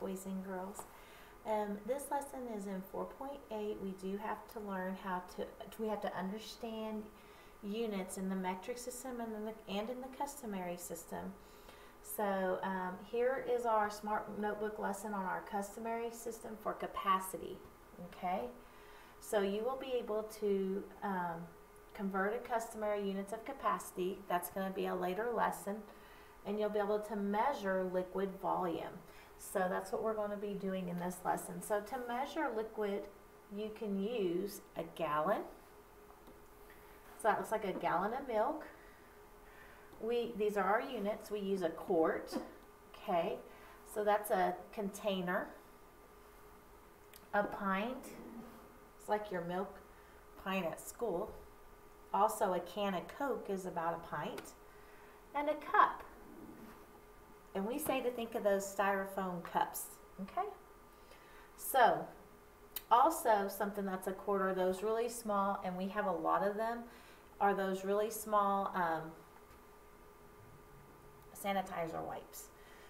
Boys and girls. Um, this lesson is in 4.8. We do have to learn how to, we have to understand units in the metric system and in the, and in the customary system. So um, here is our smart notebook lesson on our customary system for capacity. Okay, so you will be able to um, convert a customary units of capacity. That's going to be a later lesson, and you'll be able to measure liquid volume. So that's what we're going to be doing in this lesson. So to measure liquid, you can use a gallon. So that looks like a gallon of milk. We These are our units. We use a quart. Okay, so that's a container. A pint. It's like your milk pint at school. Also, a can of Coke is about a pint. And a cup. And we say to think of those styrofoam cups, okay? So, also something that's a quarter, those really small, and we have a lot of them, are those really small um, sanitizer wipes.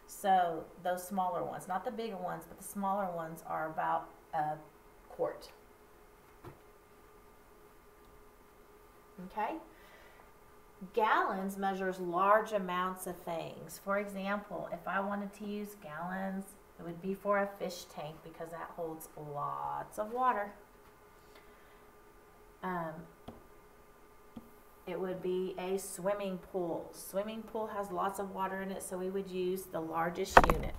So those smaller ones, not the bigger ones, but the smaller ones are about a quart. Okay? Gallons measures large amounts of things. For example, if I wanted to use gallons, it would be for a fish tank because that holds lots of water. Um, it would be a swimming pool. Swimming pool has lots of water in it, so we would use the largest unit.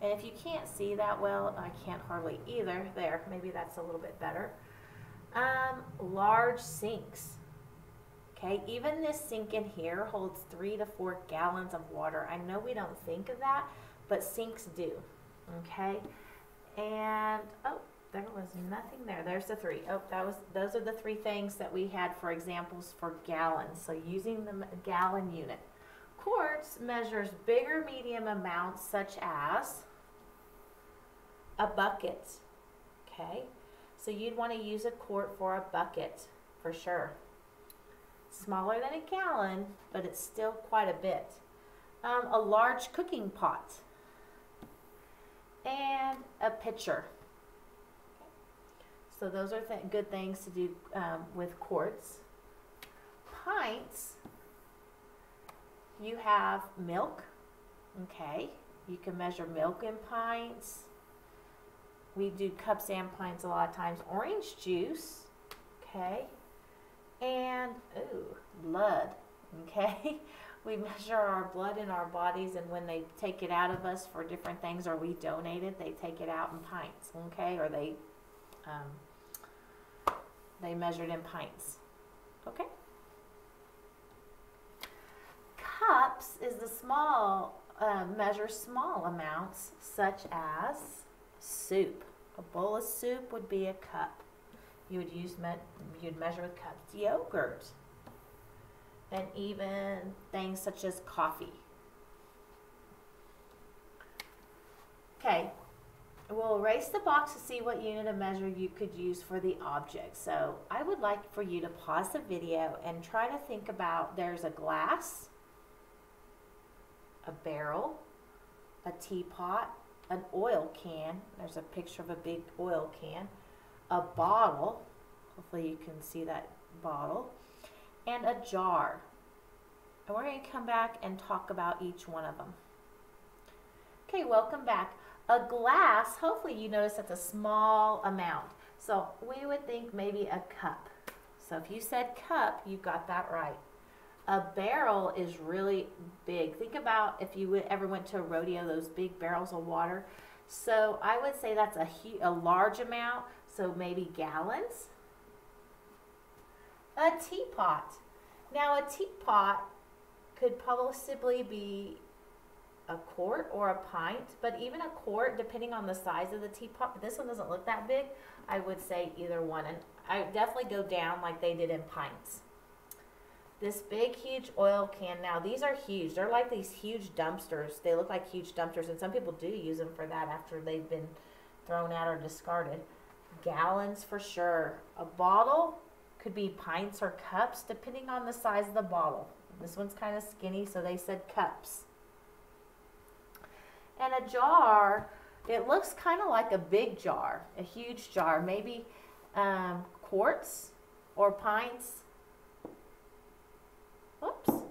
And if you can't see that well, I can't hardly either. There, maybe that's a little bit better. Um, large sinks. Okay, even this sink in here holds three to four gallons of water. I know we don't think of that, but sinks do. Okay, and oh, there was nothing there. There's the three. Oh, that was those are the three things that we had for examples for gallons. So using the gallon unit. Quarts measures bigger medium amounts such as a bucket. Okay, so you'd want to use a quart for a bucket for sure. Smaller than a gallon, but it's still quite a bit. Um, a large cooking pot and a pitcher. So those are th good things to do um, with quarts. Pints, you have milk, okay. You can measure milk in pints we do cups and pints a lot of times. Orange juice, okay, and ooh, blood, okay. we measure our blood in our bodies, and when they take it out of us for different things, or we donate it, they take it out in pints, okay, or they um, they measured in pints, okay. Cups is the small uh, measure small amounts, such as soup. A bowl of soup would be a cup. You would use me you'd measure with cups. Yogurt, and even things such as coffee. Okay, we'll erase the box to see what unit of measure you could use for the object. So I would like for you to pause the video and try to think about there's a glass, a barrel, a teapot, an oil can. There's a picture of a big oil can. A bottle. Hopefully you can see that bottle. And a jar. And we're going to come back and talk about each one of them. Okay, welcome back. A glass, hopefully you notice that's a small amount. So we would think maybe a cup. So if you said cup, you got that right. A barrel is really big. Think about if you ever went to a rodeo, those big barrels of water. So I would say that's a, a large amount, so maybe gallons. A teapot. Now a teapot could possibly be a quart or a pint, but even a quart, depending on the size of the teapot, but this one doesn't look that big, I would say either one. And I definitely go down like they did in pints this big huge oil can. Now these are huge. They're like these huge dumpsters. They look like huge dumpsters and some people do use them for that after they've been thrown out or discarded. Gallons for sure. A bottle could be pints or cups depending on the size of the bottle. This one's kind of skinny, so they said cups. And a jar, it looks kind of like a big jar, a huge jar, maybe um, quarts or pints. Whoops.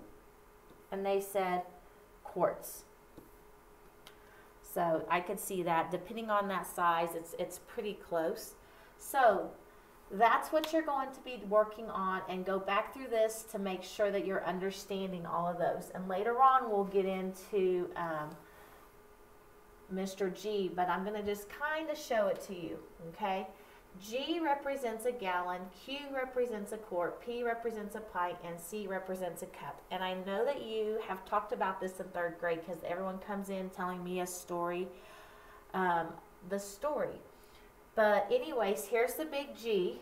And they said quarts. So I could see that depending on that size, it's, it's pretty close. So that's what you're going to be working on and go back through this to make sure that you're understanding all of those. And later on, we'll get into um, Mr. G, but I'm going to just kind of show it to you, okay? G represents a gallon, Q represents a quart, P represents a pint, and C represents a cup. And I know that you have talked about this in third grade because everyone comes in telling me a story, um, the story. But anyways, here's the big G,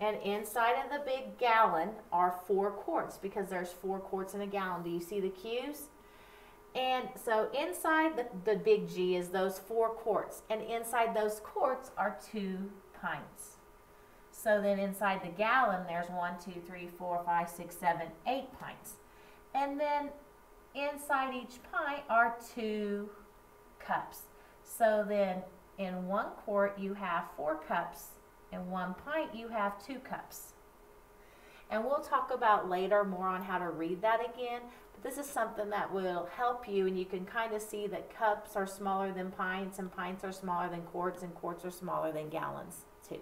and inside of the big gallon are four quarts because there's four quarts in a gallon. Do you see the Q's? And so inside the, the big G is those four quarts, and inside those quarts are two pints. So then inside the gallon, there's one, two, three, four, five, six, seven, eight pints. And then inside each pint are two cups. So then in one quart, you have four cups. In one pint, you have two cups. And we'll talk about later more on how to read that again. This is something that will help you, and you can kind of see that cups are smaller than pints, and pints are smaller than quarts, and quarts are smaller than gallons, too.